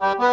Bye.